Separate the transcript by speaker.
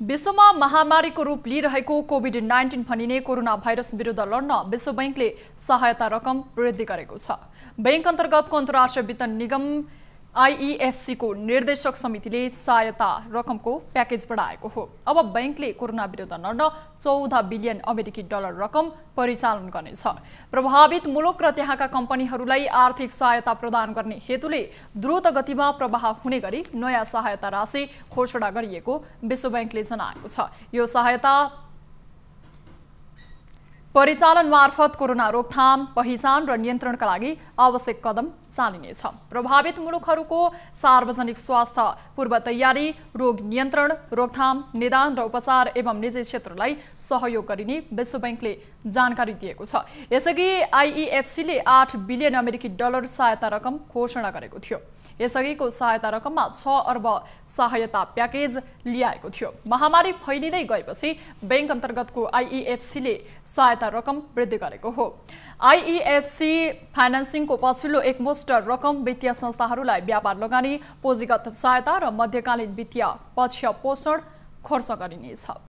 Speaker 1: विश्वमा महामारीको रूप लिइरहेको कोभिड नाइन्टिन भनिने कोरोना भाइरस विरुद्ध लड्न विश्व बैङ्कले सहायता रकम वृद्धि गरेको छ। बैङ्क अन्तर्गतको अन्तर्राष्ट्रिय वित्त निगम आइइएफसीको निर्देशक समितिले सहायता रकमको प्याकेज बढाएको हो। अब बैङ्कले कोरोना विरुद्ध लड्न चौध बिलियन अमेरिकी डलर रकम परिचालन गर्नेछ। प्रभावित मुलुक र त्यहाँका कम्पनीहरूलाई आर्थिक सहायता प्रदान गर्ने हेतुले द्रुत गतिमा प्रवाह हुने गरी नयाँ सहायता राशि घोषणा गरिएको विश्व बैङ्कले जनाएको छ। यो सहायता परिचालन मार्फत कोरोना रोकथाम पहिचान र नियन्त्रणका लागि आवश्यक कदम चालिनेछ। प्रभावित मुलुकहरूको सार्वजनिक स्वास्थ्य पूर्व तयारी रोग नियन्त्रण रोकथाम निदान र उपचार एवं निजी क्षेत्रलाई सहयोग गरिने विश्व बैङ्कले जानकारी दिएको छ। यसअघि आइइएफसीले आठ बिलियन अमेरिकी डलर सहायता रकम घोषणा गरेको थियो। यसअघिको सहायता रकममा छ अर्ब सहायता प्याकेज ल्याएको थियो। महामारी फैलिँदै गएपछि ब्याङ्क अन्तर्गतको आइइएफसीले सहायता रकम वृद्धि गरेको हो। आइइएफसी फाइनेन्सिङको पछिल्लो एकमुष्ट रकम वित्तीय संस्थाहरूलाई व्यापार लगानी पुँजीगत सहायता र मध्यकालीन वित्तीय पक्ष पोषण खर्च गरिनेछ।